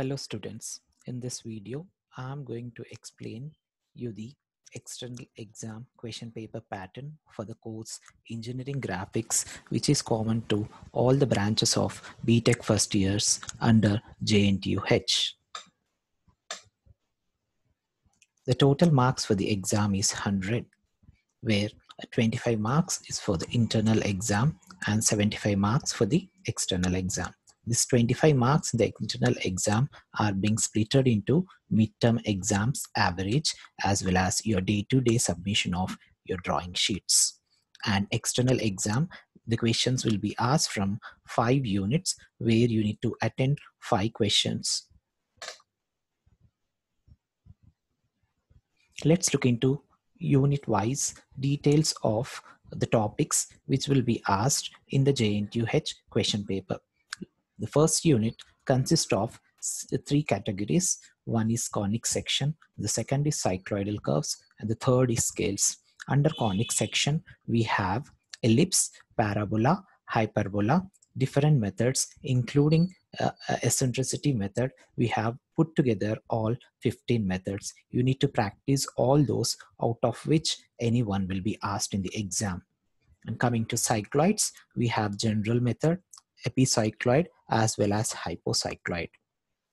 Hello students, in this video I'm going to explain you the external exam question paper pattern for the course engineering graphics which is common to all the branches of BTech first years under JNTUH. The total marks for the exam is 100 where 25 marks is for the internal exam and 75 marks for the external exam. This 25 marks in the internal exam are being splitted into midterm exams average as well as your day-to-day -day submission of your drawing sheets. And external exam, the questions will be asked from five units where you need to attend five questions. Let's look into unit-wise details of the topics which will be asked in the JNTUH question paper. The first unit consists of three categories. One is conic section, the second is cycloidal curves, and the third is scales. Under conic section, we have ellipse, parabola, hyperbola, different methods, including uh, eccentricity method. We have put together all 15 methods. You need to practice all those out of which anyone will be asked in the exam. And coming to cycloids, we have general method, epicycloid as well as hypocycloid.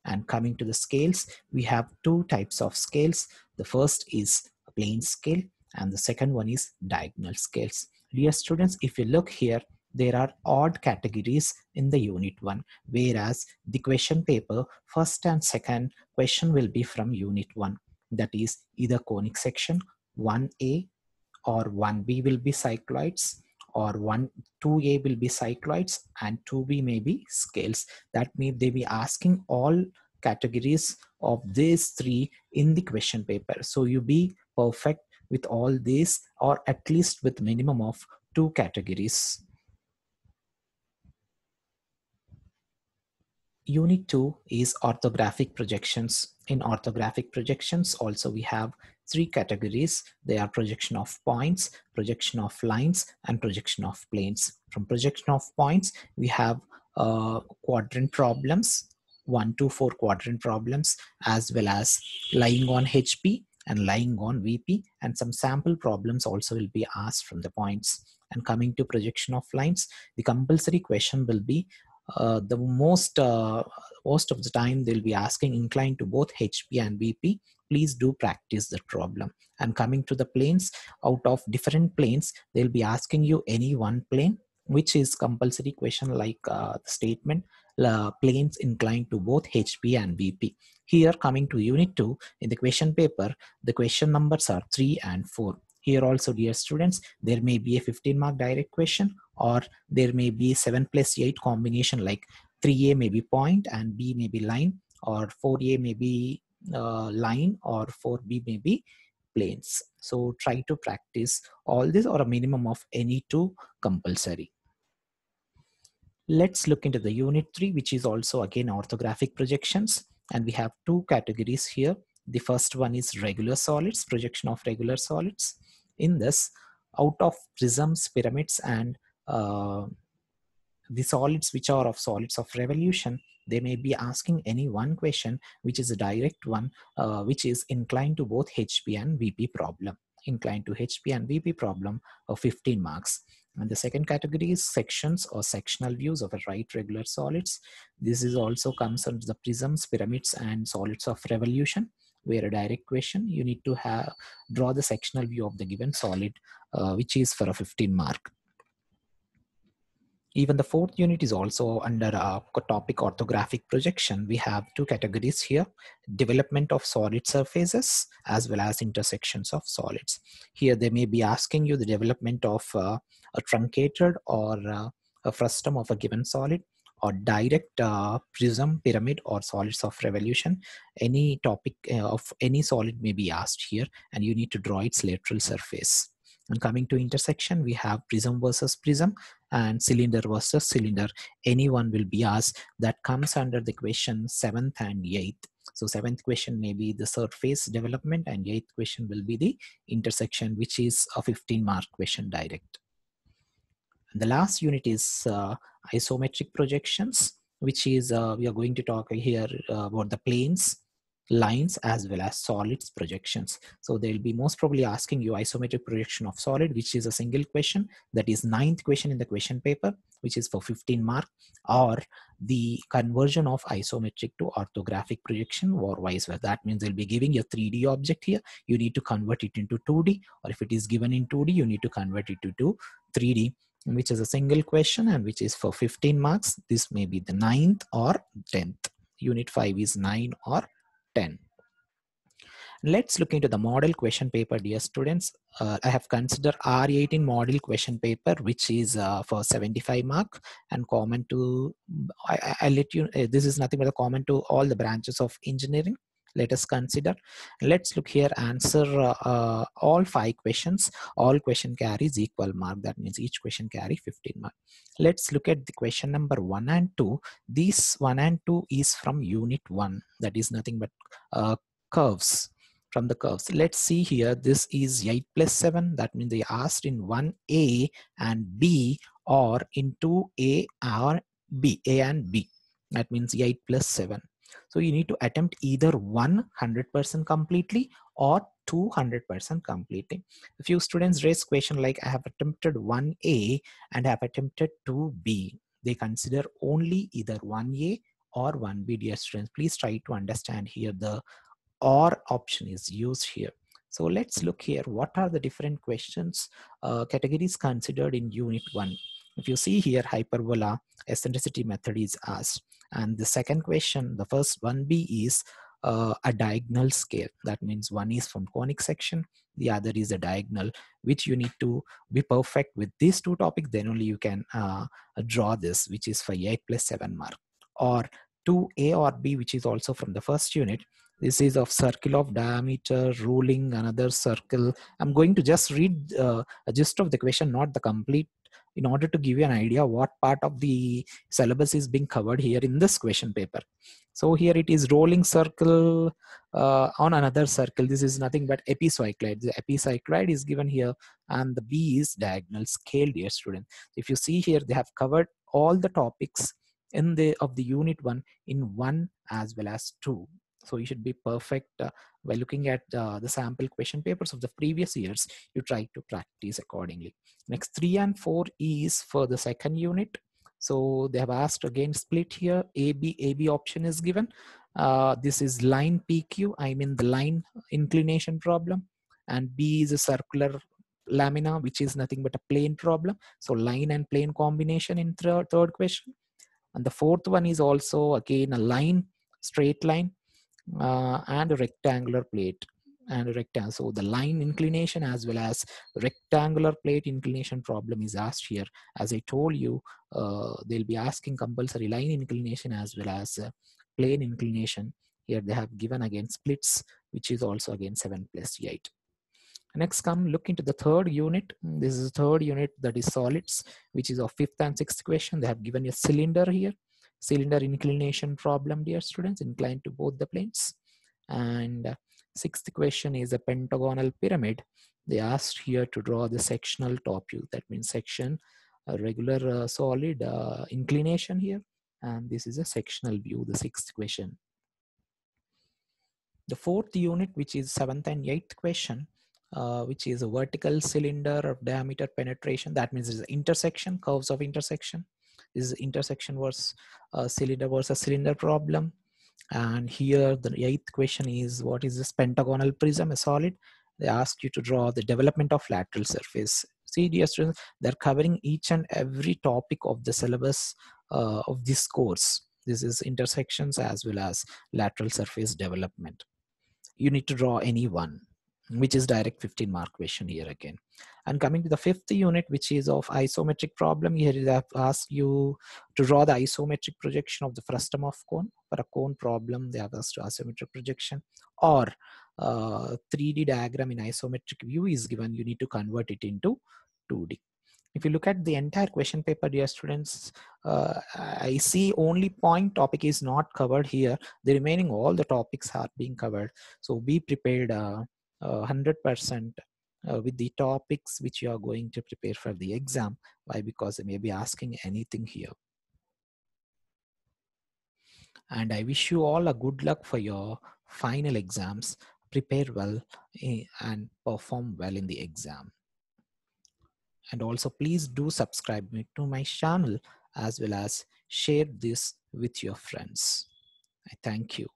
And coming to the scales, we have two types of scales. The first is plane scale and the second one is diagonal scales. Dear students, if you look here, there are odd categories in the unit one, whereas the question paper, first and second question will be from unit one. That is either conic section, 1A or 1B will be cycloids or one 2a will be cycloids and 2b may be scales. That means they be asking all categories of these three in the question paper. So you be perfect with all these or at least with minimum of two categories. Unit 2 is orthographic projections. In orthographic projections also we have three categories. They are projection of points, projection of lines, and projection of planes. From projection of points, we have uh, quadrant problems, one to four quadrant problems, as well as lying on HP and lying on VP, and some sample problems also will be asked from the points. And coming to projection of lines, the compulsory question will be uh, the most uh, most of the time they'll be asking inclined to both HP and VP please do practice the problem and coming to the planes out of different planes they'll be asking you any one plane which is compulsory question like uh, the statement uh, planes inclined to both HP and VP. Here coming to unit 2 in the question paper the question numbers are 3 and 4. Here also dear students there may be a 15 mark direct question or there may be 7 plus 8 combination like 3a may be point and b may be line or 4a may be uh, line or 4b maybe planes. So try to practice all this or a minimum of any two compulsory. Let's look into the unit 3 which is also again orthographic projections. And we have two categories here. The first one is regular solids projection of regular solids. In this out of prisms pyramids and uh, the solids which are of solids of revolution they may be asking any one question which is a direct one uh, which is inclined to both hp and vp problem inclined to hp and vp problem of 15 marks. And the second category is sections or sectional views of a right regular solids. This is also comes under the prisms pyramids and solids of revolution where a direct question you need to have draw the sectional view of the given solid uh, which is for a 15 mark even the fourth unit is also under a topic orthographic projection. We have two categories here, development of solid surfaces as well as intersections of solids. Here they may be asking you the development of uh, a truncated or uh, a frustum of a given solid or direct uh, prism, pyramid or solids of revolution. Any topic uh, of any solid may be asked here and you need to draw its lateral surface. And coming to intersection, we have prism versus prism and cylinder versus cylinder. Anyone will be asked that comes under the question seventh and eighth. So seventh question may be the surface development and eighth question will be the intersection, which is a 15 mark question direct. And the last unit is uh, isometric projections which is uh, we are going to talk here uh, about the planes lines as well as solids projections. So they'll be most probably asking you isometric projection of solid, which is a single question. That is ninth question in the question paper, which is for 15 mark, or the conversion of isometric to orthographic projection or vice versa. That means they'll be giving you a 3D object here. You need to convert it into 2D, or if it is given in 2D, you need to convert it to 3D which is a single question and which is for 15 marks. This may be the ninth or 10th. Unit 5 is 9 or 10. Let's look into the model question paper, dear students. Uh, I have considered R18 model question paper, which is uh, for 75 mark and common to, I, I, let you, uh, this is nothing but a common to all the branches of engineering let us consider. Let's look here answer uh, uh, all five questions. All question carries equal mark. That means each question carry 15 mark. Let's look at the question number one and two. This one and two is from unit one. That is nothing but uh, curves. From the curves. Let's see here. This is 8 plus 7 that means they asked in 1a and b or in 2a or b a and b. That means 8 plus 7 so you need to attempt either 100% completely or 200% completely. A few students raise question like I have attempted 1A and have attempted 2B. They consider only either 1A or 1B dear students. Please try to understand here the OR option is used here. So let's look here. What are the different questions uh, categories considered in unit one? If you see here, hyperbola eccentricity method is asked. And the second question, the first 1B is uh, a diagonal scale. That means one is from conic section, the other is a diagonal, which you need to be perfect with these two topics. Then only you can uh, draw this, which is for 8 plus 7 mark. Or 2A or B, which is also from the first unit. This is of circle of diameter, ruling another circle. I'm going to just read uh, a gist of the question, not the complete in order to give you an idea what part of the syllabus is being covered here in this question paper. So here it is rolling circle uh, on another circle. This is nothing but epicycloid. The epicycloid is given here and the B is diagonal scale, dear student. If you see here, they have covered all the topics in the of the unit one in one as well as two. So you should be perfect uh, by looking at uh, the sample question papers of the previous years. You try to practice accordingly. Next three and four is for the second unit. So they have asked again split here. AB, AB option is given. Uh, this is line PQ, I mean the line inclination problem. And B is a circular lamina, which is nothing but a plane problem. So line and plane combination in th third question. And the fourth one is also again a line, straight line uh, and a rectangular plate and a rectangle. So the line inclination as well as rectangular plate inclination problem is asked here. As I told you, uh, they'll be asking compulsory line inclination as well as uh, plane inclination. Here they have given again splits, which is also again 7 plus 8. Next come look into the third unit. This is the third unit that is solids, which is of fifth and sixth question. They have given a cylinder here cylinder inclination problem, dear students, inclined to both the planes. And sixth question is a pentagonal pyramid. They asked here to draw the sectional top view. That means section, a regular uh, solid uh, inclination here. And this is a sectional view, the sixth question. The fourth unit, which is seventh and eighth question, uh, which is a vertical cylinder of diameter penetration. That means it's intersection, curves of intersection is intersection versus uh, cylinder versus cylinder problem. And here the eighth question is what is this pentagonal prism, a solid? They ask you to draw the development of lateral surface. See dear students, they're covering each and every topic of the syllabus uh, of this course. This is intersections as well as lateral surface development. You need to draw any one which is direct 15 mark question here again. And coming to the fifth unit, which is of isometric problem, here they have asked you to draw the isometric projection of the frustum of cone. For a cone problem, they have asked isometric projection or uh, 3D diagram in isometric view is given, you need to convert it into 2D. If you look at the entire question paper, dear students, uh, I see only point topic is not covered here. The remaining all the topics are being covered. So be prepared uh, 100% uh, with the topics which you are going to prepare for the exam. Why? Because they may be asking anything here. and I wish you all a good luck for your final exams. Prepare well eh, and perform well in the exam. And also please do subscribe me to my channel as well as share this with your friends. I thank you.